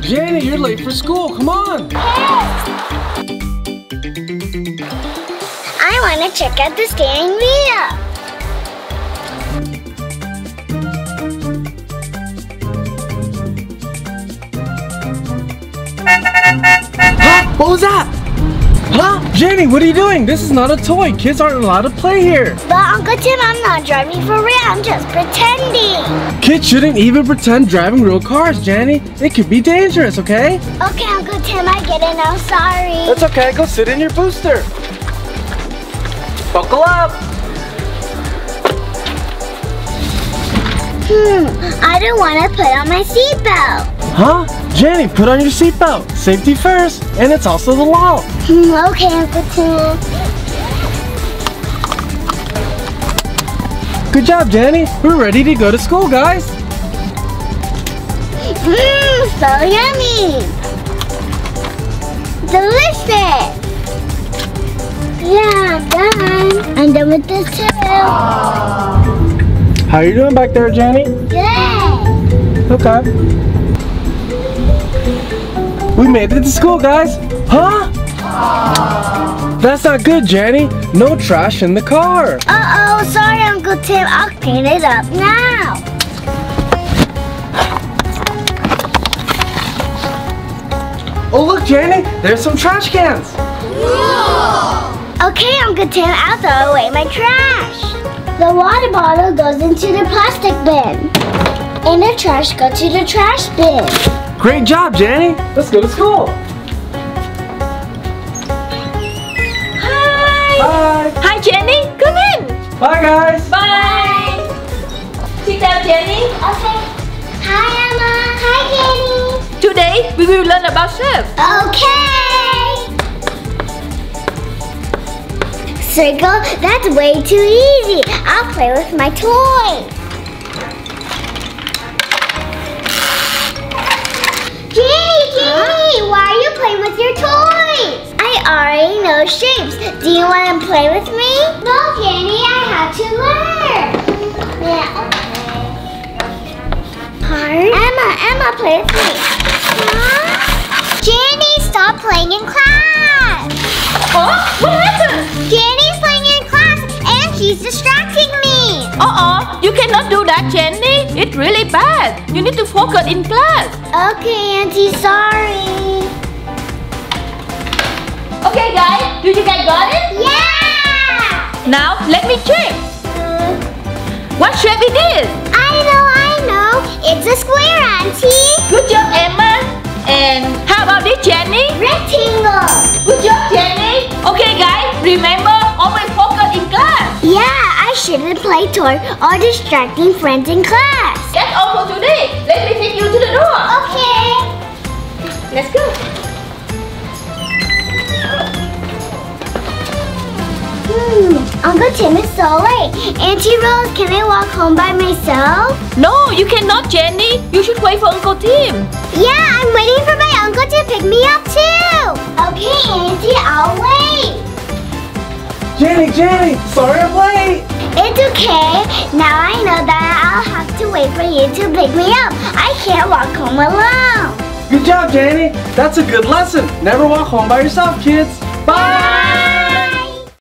Jannie, you're late for school. Come on. I want to check out the steering wheel. Huh? What was that? Huh? Jannie, what are you doing? This is not a toy. Kids aren't allowed to play here. But Uncle Tim, I'm not driving for real. I'm just pretending. Kids shouldn't even pretend driving real cars, Jannie. It could be dangerous, okay? Okay, Uncle Tim, I get it. I'm sorry. That's okay. Go sit in your booster. Buckle up. Hmm, I don't want to put on my seatbelt. Huh? Jannie, put on your seatbelt. Safety first. And it's also the law. Hmm, okay, Uncle Tim. Good job, Jannie. We're ready to go to school, guys. Mmm, so yummy. Delicious. Yeah, I'm done. I'm done with this too. How are you doing back there, Jannie? Good. Okay. We made it to school, guys. Huh? That's not good, Jannie. No trash in the car. Uh-oh, sorry, Uncle Tim. I'll clean it up now. Oh, look, Jannie. There's some trash cans. Cool. Okay, Uncle Tim, I'll throw away my trash. The water bottle goes into the plastic bin. And the trash goes to the trash bin. Great job, Jannie. Let's go to school. Hi. Bye. Hi, Jannie. Come in. Bye, guys. Bye. Sit down, Jannie. Okay. Hi, Emma. Hi, Kenny. Today, we will learn about shape. Okay. Circle, that's way too easy. I'll play with my toy. Why are you playing with your toys? I already know shapes. Do you want to play with me? No, Jannie, I have to learn. Yeah, okay. Emma, Emma, play with me. Huh? Jannie, stop playing in class. Oh, what happened? Jannie's playing in class and she's distracting me. Uh-uh, you cannot do that, Jannie. It's really bad. You need to focus in class. Okay, Auntie, sorry. Do you guys got it? Yeah! Now, let me check. Uh, What shape it is? I know, I know. It's a square, Auntie. Good job, Emma. And how about this, Jannie? Rectangle. Good job, Jannie. Okay, guys, remember, always focus in class. Yeah, I shouldn't play toy or distracting friends in class. That's all for today. Let me take you to the door. Okay. Let's go. Uncle Tim is so late. Auntie Rose, can I walk home by myself? No, you cannot, Jannie. You should wait for Uncle Tim. Yeah, I'm waiting for my uncle to pick me up too. Okay, Auntie, I'll wait. Jannie, Jannie. Sorry I'm late. It's okay. Now I know that I'll have to wait for you to pick me up. I can't walk home alone. Good job, Jannie. That's a good lesson. Never walk home by yourself, kids. Bye.